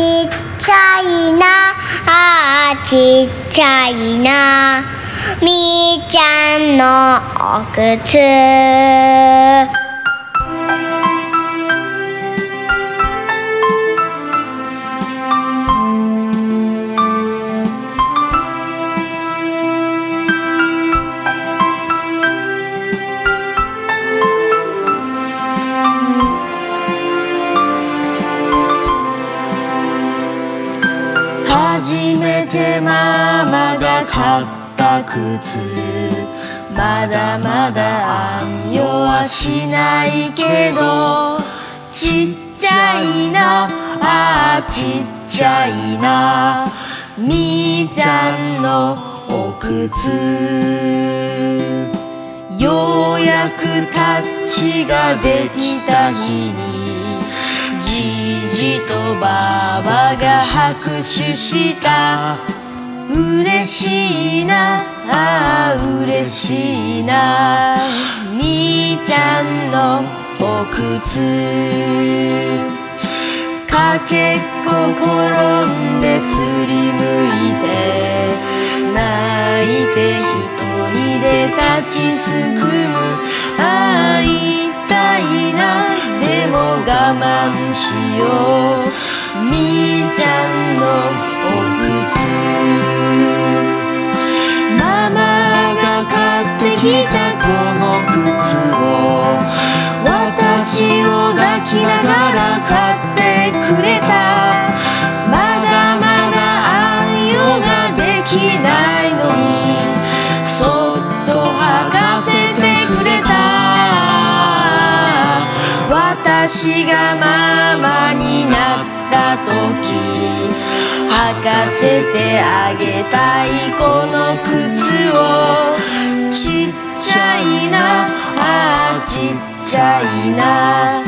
ちっちゃいなあちっちゃいなみーちゃんのおくつ初めてママが買った靴。まだまだ暗用はしないけどちっちゃいな。あちっちゃいな。みーちゃんのお靴。ようやくタッチができた日にじじとばばが拍手した。嬉しいな。あー嬉しいな。みーちゃんのお靴。かけっこ転んですりむいて。泣いて一人で立ちすくむ。きたこの靴を私を抱きながら買ってくれた。まだまだ暗用ができないのにそっと履かせてくれた。私がママになった時履かせてあげたいこの靴をちっちゃいな。